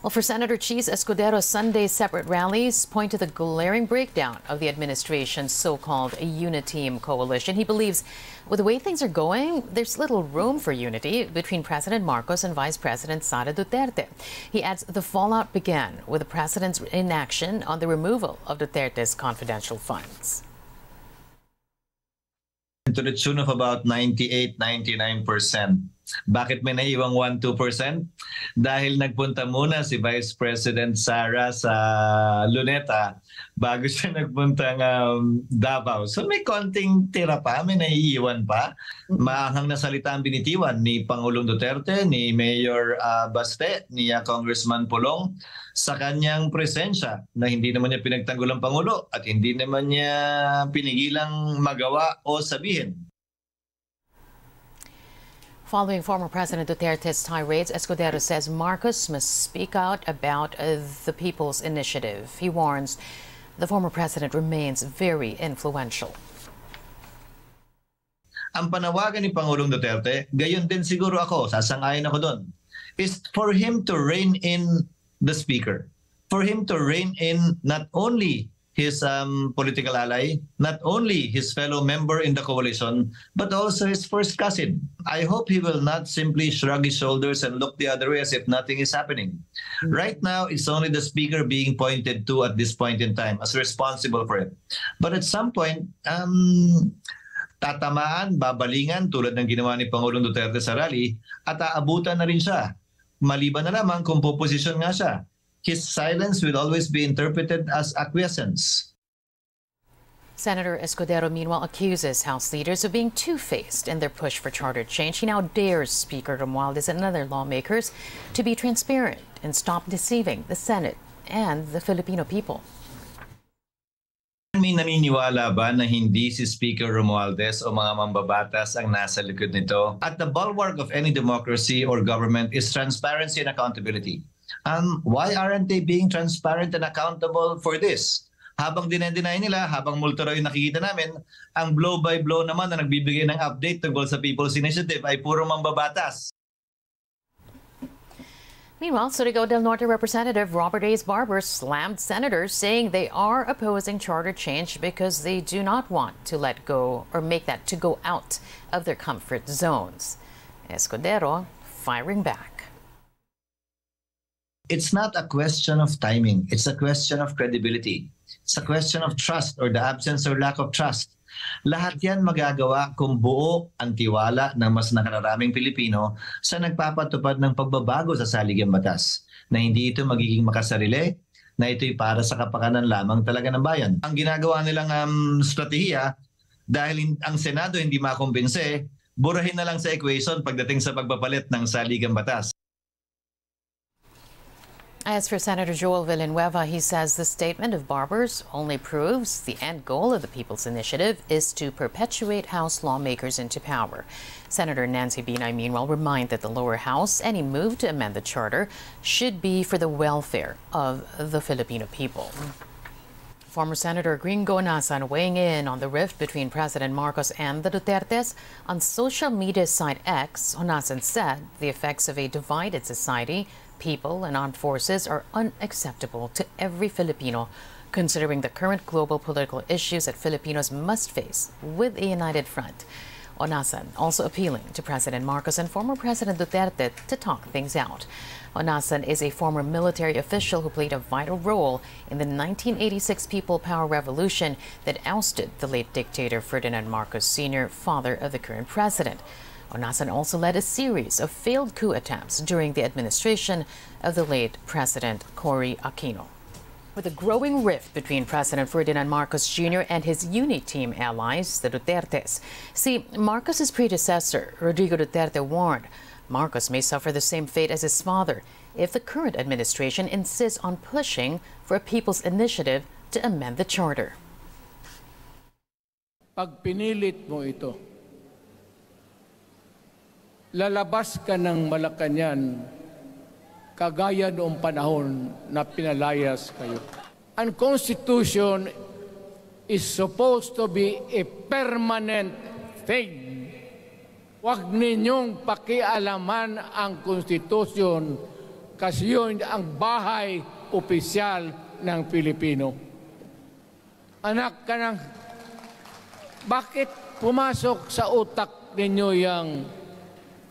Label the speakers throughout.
Speaker 1: Well, for Senator Cheese Escudero, Sunday's separate rallies point to the glaring breakdown of the administration's so-called Uniteam coalition. He believes with the way things are going, there's little room for unity between President Marcos and Vice President Sara Duterte. He adds the fallout began with the president's inaction on the removal of Duterte's confidential funds.
Speaker 2: To the tune of about 98, 99%. Bakit may naiwang 1-2%? Dahil nagpunta muna si Vice President Sara sa Luneta bago siya nagpunta ng um, Davao. So may konting tira pa, may naiiwan pa. Maanghang na salita ang binitiwan ni Pangulong Duterte, ni Mayor uh, Baste, ni uh, Congressman Pulong sa kanyang presensya na hindi naman niya pinagtanggol ang Pangulo at hindi naman niya pinigilang magawa o sabihin
Speaker 1: Following former President Duterte's tirades, Escudero says Marcos must speak out about uh, the People's Initiative. He warns the former president remains very influential.
Speaker 2: Ang panawagan ni Pangulong Duterte, gayon din siguro ako, sasangayon ako doon, is for him to rein in the speaker. For him to rein in not only his um, political ally, not only his fellow member in the coalition, but also his first cousin. I hope he will not simply shrug his shoulders and look the other way as if nothing is happening. Mm-hmm. Right now, it's only the speaker being pointed to at this point in time as responsible for it. But at some point, um, tatamaan, babalingan tulad ng ginawa ni Pangulong Duterte sa rally at aabutan na rin siya. Maliban na lamang kung poposisyon nga siya his silence will always be interpreted as acquiescence.
Speaker 1: Senator Escudero, meanwhile, accuses House leaders of being two faced in their push for charter change. He now dares Speaker Romualdez and other lawmakers to be transparent and stop deceiving the Senate and the Filipino people.
Speaker 2: May naniniwala ba na hindi si Speaker Romualdez o mga mambabatas ang nasa likod nito? At the bulwark of any democracy or government is transparency and accountability. Um, why aren't they being transparent and accountable for this? Habang dinedeny nila, habang multo raw yung nakikita namin, ang blow by blow naman na nagbibigay ng update tungkol sa People's Initiative ay puro mambabatas.
Speaker 1: Meanwhile, Surigao del Norte Representative Robert A's Barber slammed senators, saying they are opposing charter change because they do not want to let go or make that to go out of their comfort zones. Escudero firing back
Speaker 2: it's not a question of timing. It's a question of credibility. It's a question of trust or the absence or lack of trust. Lahat yan magagawa kung buo ang tiwala ng mas nakararaming Pilipino sa nagpapatupad ng pagbabago sa saligang batas na hindi ito magiging makasarili, na ito'y para sa kapakanan lamang talaga ng bayan. Ang ginagawa nilang um, strategiya, dahil ang Senado hindi makumbinse, burahin na lang sa equation pagdating sa pagpapalit ng saligang batas.
Speaker 1: As for Senator Joel Villanueva, he says the statement of Barbers only proves the end goal of the People's Initiative is to perpetuate House lawmakers into power. Senator Nancy Binay, meanwhile, reminded that the lower house any move to amend the charter should be for the welfare of the Filipino people. Former Senator Gringo Nasan weighing in on the rift between President Marcos and the Dutertes. On social media site X, Onasan said the effects of a divided society people and armed forces are unacceptable to every Filipino, considering the current global political issues that Filipinos must face with a united front. Onasan also appealing to President Marcos and former President Duterte to talk things out. Onasan is a former military official who played a vital role in the 1986 People Power Revolution that ousted the late dictator Ferdinand Marcos Sr., father of the current president. Onasan also led a series of failed coup attempts during the administration of the late President Cory Aquino. With a growing rift between President Ferdinand Marcos Jr. and his UNI-team allies, the Dutertes. See, Marcos's predecessor, Rodrigo Duterte, warned Marcos may suffer the same fate as his father if the current administration insists on pushing for a people's initiative to amend the charter.
Speaker 3: Pag pinilit mo ito, lalabas ka ng Malacanang kagaya noong panahon na pinalayas kayo. Ang Constitution is supposed to be a permanent thing. Huwag ninyong pakialaman ang Constitution Kasi yun ang bahay opisyal ng Pilipino. Anak ka ng... Bakit pumasok sa utak ninyo yung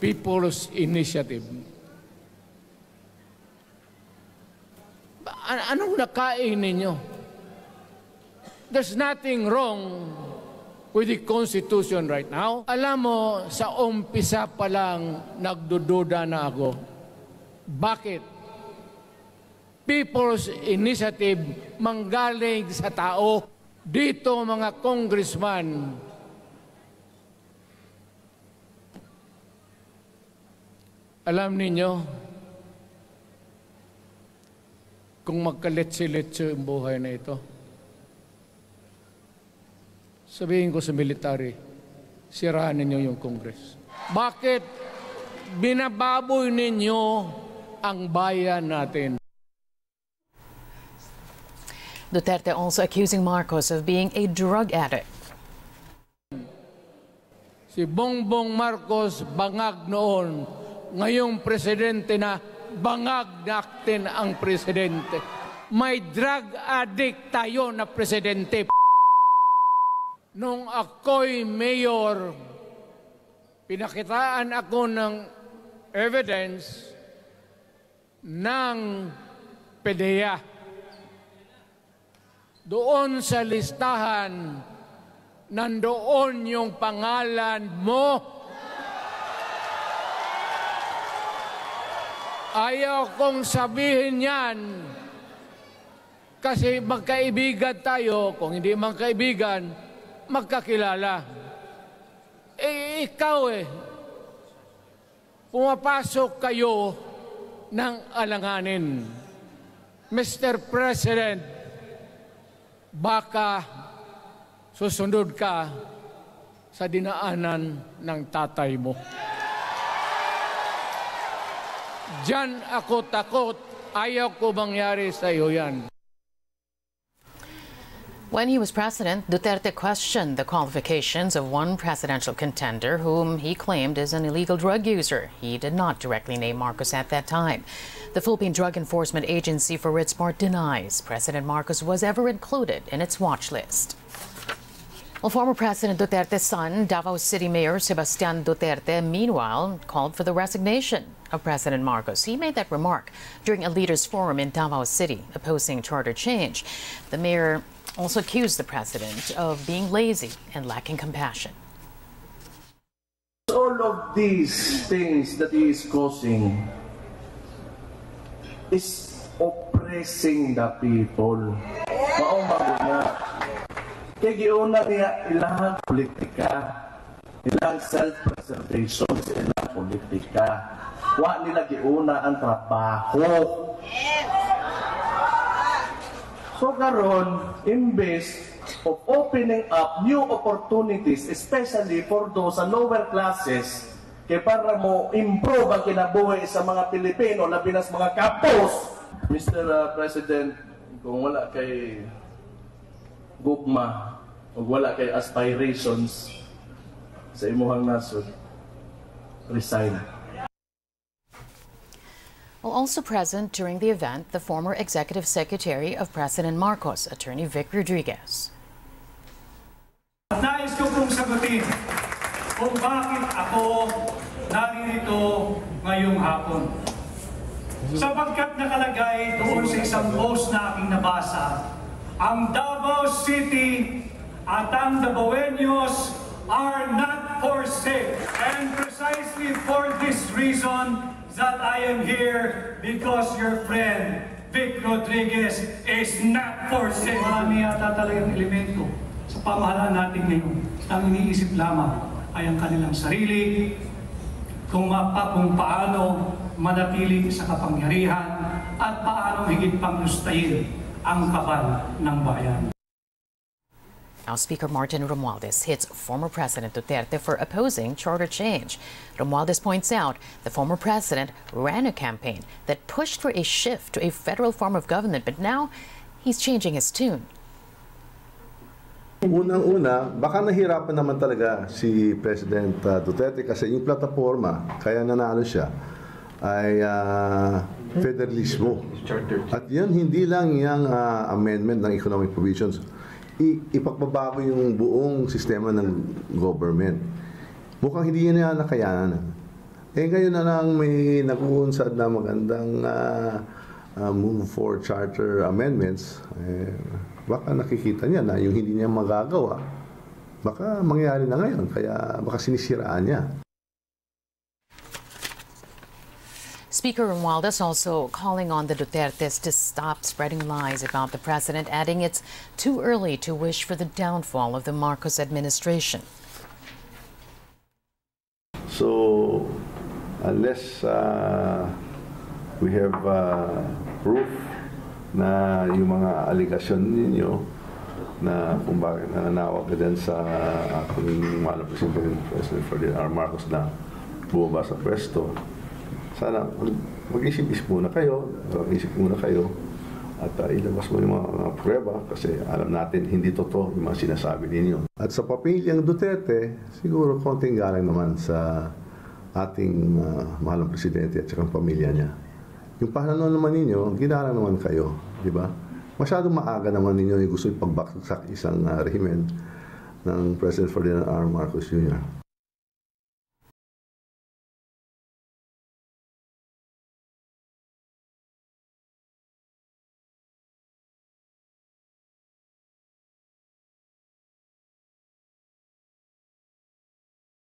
Speaker 3: People's Initiative? Anong nakain ninyo? There's nothing wrong with the Constitution right now. Alam mo, sa umpisa pa lang, nagdududa na ako. Bakit? People's Initiative manggaling sa tao. Dito mga congressman, alam ninyo, kung magkaletse-letse ang buhay na ito, sabihin ko sa military, siraan ninyo yung Congress. Bakit binababoy ninyo ang bayan natin?
Speaker 1: Duterte also accusing Marcos of being a drug addict.
Speaker 3: Si Bongbong Marcos bangag noon, ngayong presidente na bangag natin ang presidente. May drug addict tayo na presidente. Nung ako'y mayor, pinakitaan ako ng evidence ng PDEA. Doon sa listahan, nandoon yung pangalan mo. Ayaw kong sabihin yan kasi magkaibigan tayo. Kung hindi magkaibigan, magkakilala. Eh, ikaw eh, pumapasok kayo ng alanganin. Mr. President, baka susunod ka sa dinaanan ng tatay mo. Diyan ako takot. Ayaw ko mangyari sa iyo yan.
Speaker 1: When he was president, Duterte questioned the qualifications of one presidential contender whom he claimed is an illegal drug user. He did not directly name Marcos at that time. The Philippine Drug Enforcement Agency for its part denies President Marcos was ever included in its watch list. Well, former President Duterte's son, Davao City Mayor Sebastian Duterte, meanwhile, called for the resignation of President Marcos. He made that remark during a leaders' forum in Davao City opposing charter change. The mayor also accused the president of being lazy and lacking compassion.
Speaker 4: All of these things that he is causing is oppressing the people. Kaya giuna niya ilang politika. Ilang self-preservation sa ilang politika. Wa nila giuna ang trabaho. So karon, imbes of opening up new opportunities, especially for those sa lower classes, kay para mo improve ang kinabuhi sa mga Pilipino, labi na sa mga kapos. Mr. uh, President, kung wala kay gugma, o wala kay aspirations sa imuhang nasod, resign.
Speaker 1: Well, also present during the event, the former executive secretary of President Marcos, Attorney Vic Rodriguez.
Speaker 5: Nais ko pong sagutin kung bakit ako naririto ngayong hapon. Sapagkat nakalagay doon sa isang post na aking nabasa, ang Davao City at ang Davaoenos are not for sale. And precisely for this reason that I am here because your friend Vic Rodriguez is not for sale. Marami yata talagang elemento sa pamahalaan natin ngayon. Ang iniisip lamang ay ang kanilang sarili, kung, mapa, kung paano manatili sa kapangyarihan at paano higit pang lustayin ang kabal ng bayan.
Speaker 1: Now, Speaker Martin Romualdez hits former President Duterte for opposing charter change. Romualdez points out the former president ran a campaign that pushed for a shift to a federal form of government, but now he's changing his tune.
Speaker 6: Unang-una, baka nahirapan naman talaga si President uh, Duterte kasi yung plataforma, kaya nanalo siya, ay uh, federalismo. At yan, hindi lang yung ah, amendment ng economic provisions. I- ipagbabago yung buong sistema ng government. Mukhang hindi yan na nakayanan. Eh ngayon na lang may nakuunsad na magandang ah, ah, move for charter amendments. Eh, baka nakikita niya na yung hindi niya magagawa, baka mangyari na ngayon. Kaya baka sinisiraan niya.
Speaker 1: Speaker Romualdez also calling on the Dutertes to stop spreading lies about the president, adding it's too early to wish for the downfall of the Marcos administration.
Speaker 6: So, unless uh, we have uh, proof na yung mga aligasyon ninyo na kung bakit nananawag ka dyan sa na Presidente, President Ferdinand R. Marcos na bumaba sa pwesto, sana mag- mag-isip-isip muna kayo, mag-isip muna kayo at uh, ilabas mo yung mga, mga prueba kasi alam natin hindi totoo yung mga sinasabi ninyo. At sa papilyang Duterte, siguro konting galang naman sa ating uh, mahal na presidente at saka pamilya niya. Yung pahlanon naman ninyo, ginalang naman kayo, di ba? Masyadong maaga naman ninyo yung gusto ipagbaksak isang uh, rehimen ng President Ferdinand R. Marcos Jr.